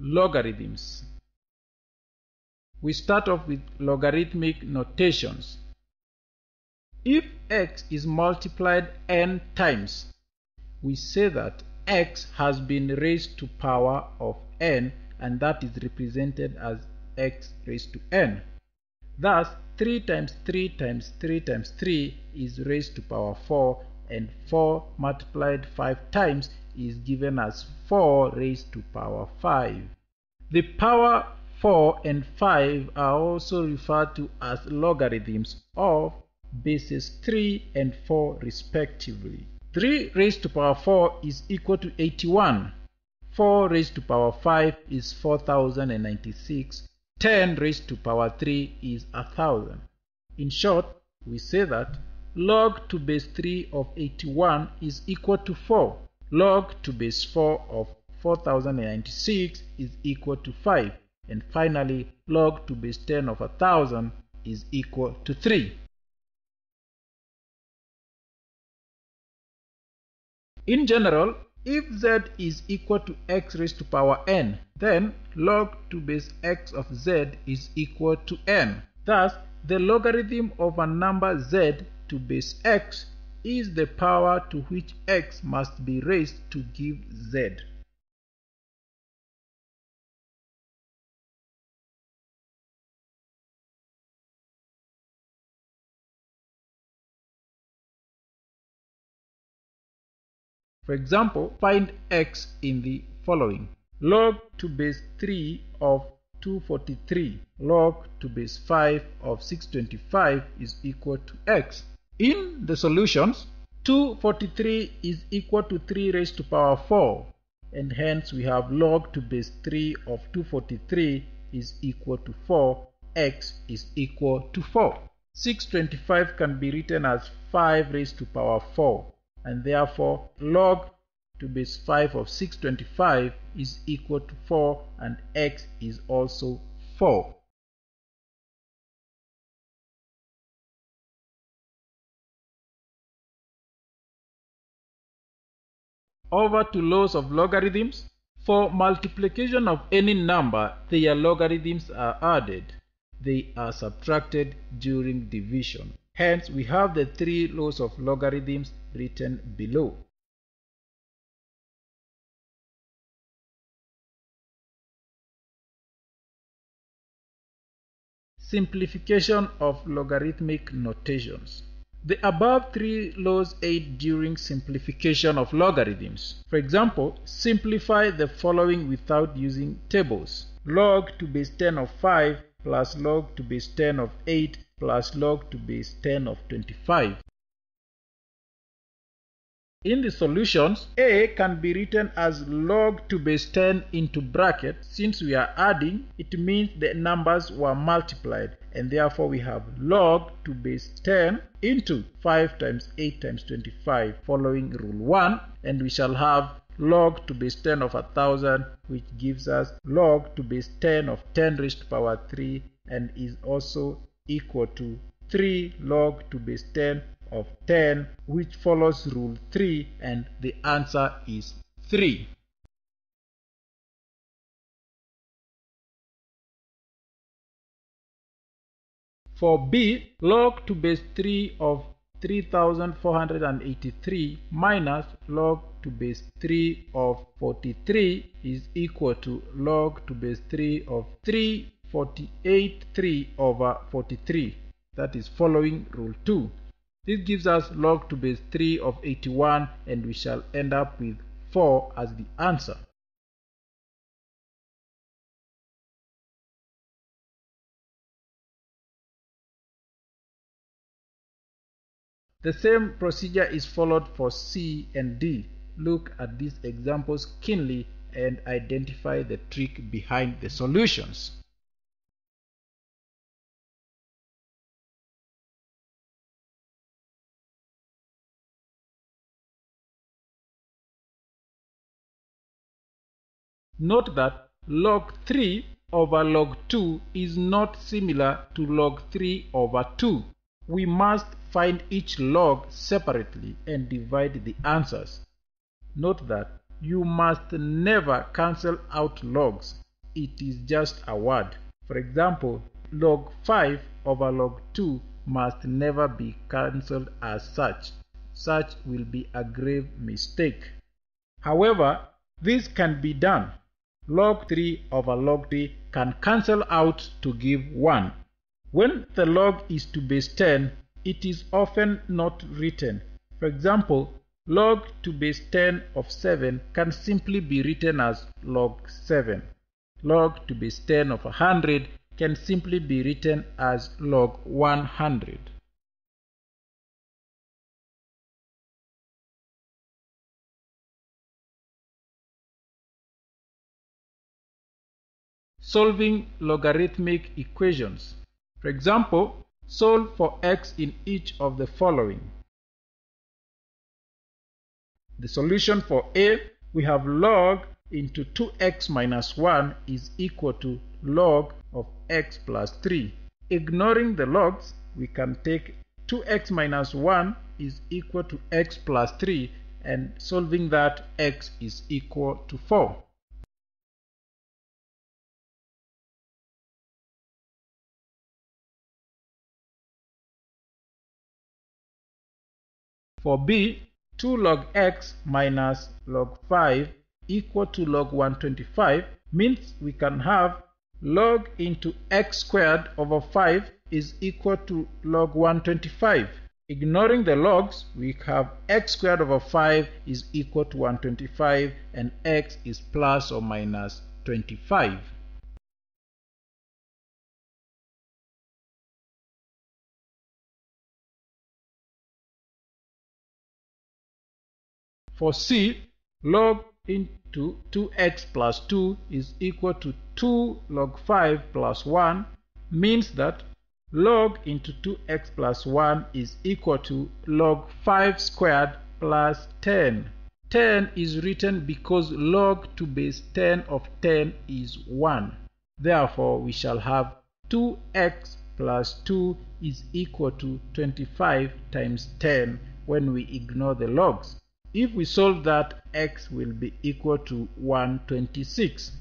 logarithms. We start off with logarithmic notations. If x is multiplied n times, we say that x has been raised to power of n and that is represented as x raised to n. Thus, 3 times 3 times 3 times 3 is raised to power 4 and 4 multiplied 5 times is given as 4 raised to power 5. The power 4 and 5 are also referred to as logarithms of bases 3 and 4 respectively. 3 raised to power 4 is equal to 81. 4 raised to power 5 is 4096. 10 raised to power 3 is 1000. In short, we say that log to base 3 of 81 is equal to 4. Log to base 4 of 4096 is equal to 5. And finally, log to base 10 of 1000 is equal to 3. In general, if z is equal to x raised to power n, then log to base x of z is equal to n. Thus, the logarithm of a number z to base x is the power to which x must be raised to give z. For example, find x in the following. Log to base 3 of 243 log to base 5 of 625 is equal to x. In the solutions, 243 is equal to 3 raised to power 4 and hence we have log to base 3 of 243 is equal to 4 x is equal to 4. 625 can be written as 5 raised to power 4 and therefore log to base 5 of 625 is equal to 4 and x is also 4. Over to laws of logarithms. For multiplication of any number, their logarithms are added. They are subtracted during division. Hence, we have the three laws of logarithms written below. Simplification of logarithmic notations. The above three laws aid during simplification of logarithms. For example, simplify the following without using tables. Log to base 10 of 5 plus log to base 10 of 8 plus log to base 10 of 25. In the solutions, a can be written as log to base 10 into bracket. Since we are adding, it means the numbers were multiplied and therefore we have log to base 10 into 5 times 8 times 25 following rule 1 and we shall have log to base 10 of a thousand which gives us log to base 10 of 10 raised to power 3 and is also equal to 3 log to base 10 of 10 which follows rule 3 and the answer is 3. For B, log to base 3 of 3483 minus log to base 3 of 43 is equal to log to base 3 of 348 3 over 43 that is following rule 2 this gives us log to base 3 of 81 and we shall end up with 4 as the answer. The same procedure is followed for C and D. Look at these examples keenly and identify the trick behind the solutions. Note that log 3 over log 2 is not similar to log 3 over 2. We must find each log separately and divide the answers. Note that you must never cancel out logs. it is just a word. For example, log 5 over log 2 must never be cancelled as such. Such will be a grave mistake. However, this can be done. Log 3 over log 3 can cancel out to give 1. When the log is to base 10, it is often not written. For example, log to base 10 of 7 can simply be written as log 7. Log to base 10 of 100 can simply be written as log 100. Solving logarithmic equations. For example, solve for x in each of the following. The solution for a, we have log into 2x minus 1 is equal to log of x plus 3. Ignoring the logs, we can take 2x minus 1 is equal to x plus 3 and solving that x is equal to 4. For b, 2 log x minus log 5 equal to log 125 means we can have log into x squared over 5 is equal to log 125. Ignoring the logs, we have x squared over 5 is equal to 125 and x is plus or minus 25. For C, log into 2x plus 2 is equal to 2 log 5 plus 1 means that log into 2x plus 1 is equal to log 5 squared plus 10. 10 is written because log to base 10 of 10 is 1. Therefore, we shall have 2x plus 2 is equal to 25 times 10 when we ignore the logs. If we solve that, x will be equal to 126.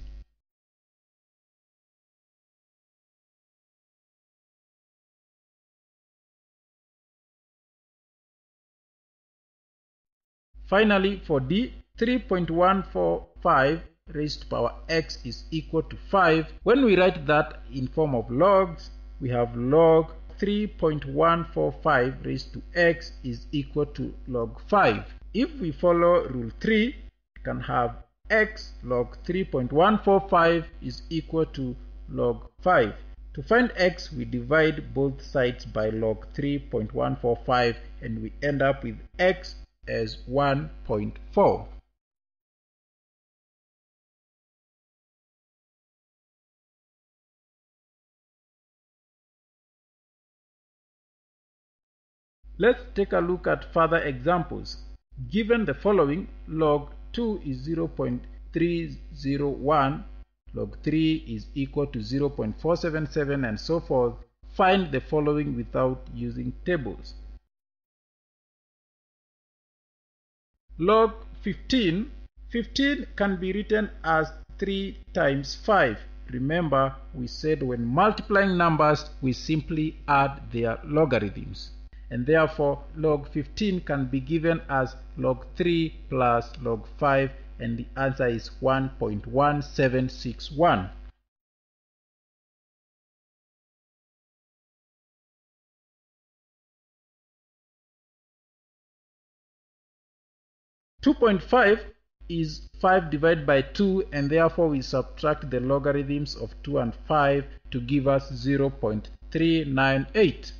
Finally, for d, 3.145 raised to power x is equal to 5. When we write that in form of logs, we have log 3.145 raised to x is equal to log 5. If we follow rule 3, we can have x log 3.145 is equal to log 5. To find x, we divide both sides by log 3.145 and we end up with x as 1.4. Let's take a look at further examples. Given the following, log 2 is 0.301, log 3 is equal to 0.477 and so forth, find the following without using tables. Log 15, 15 can be written as 3 times 5. Remember, we said when multiplying numbers, we simply add their logarithms and therefore log 15 can be given as log 3 plus log 5 and the answer is 1.1761. Two point five is 5 divided by 2 and therefore we subtract the logarithms of 2 and 5 to give us 0.398.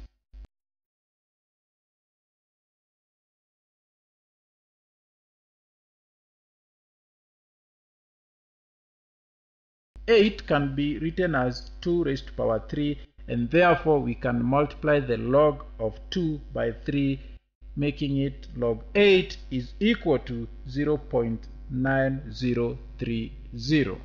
8 can be written as 2 raised to power 3 and therefore we can multiply the log of 2 by 3 making it log 8 is equal to 0.9030.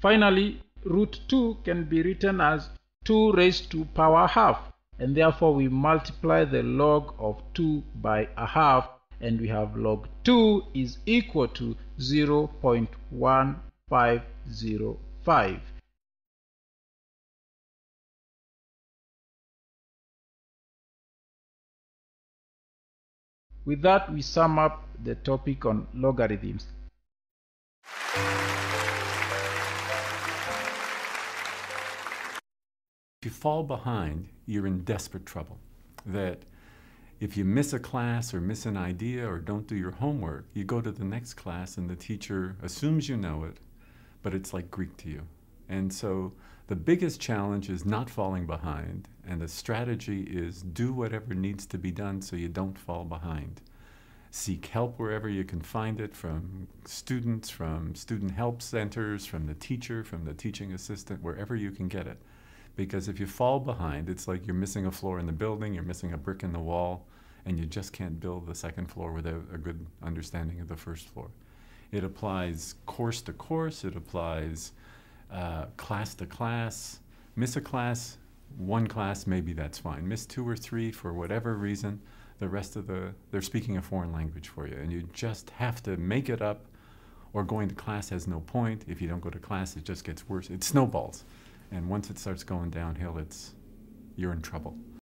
Finally, root 2 can be written as 2 raised to power half and therefore we multiply the log of 2 by a half and we have log 2 is equal to 0.1505. With that, we sum up the topic on logarithms. If you fall behind, you're in desperate trouble. That if you miss a class or miss an idea or don't do your homework, you go to the next class and the teacher assumes you know it, but it's like Greek to you. And so the biggest challenge is not falling behind, and the strategy is do whatever needs to be done so you don't fall behind. Seek help wherever you can find it from students, from student help centers, from the teacher, from the teaching assistant, wherever you can get it. Because if you fall behind, it's like you're missing a floor in the building, you're missing a brick in the wall, and you just can't build the second floor without a good understanding of the first floor. It applies course to course, it applies uh, class to class. Miss a class, one class, maybe that's fine. Miss two or three for whatever reason, the rest of the, they're speaking a foreign language for you. And you just have to make it up, or going to class has no point. If you don't go to class, it just gets worse. It snowballs. And once it starts going downhill, it's you're in trouble.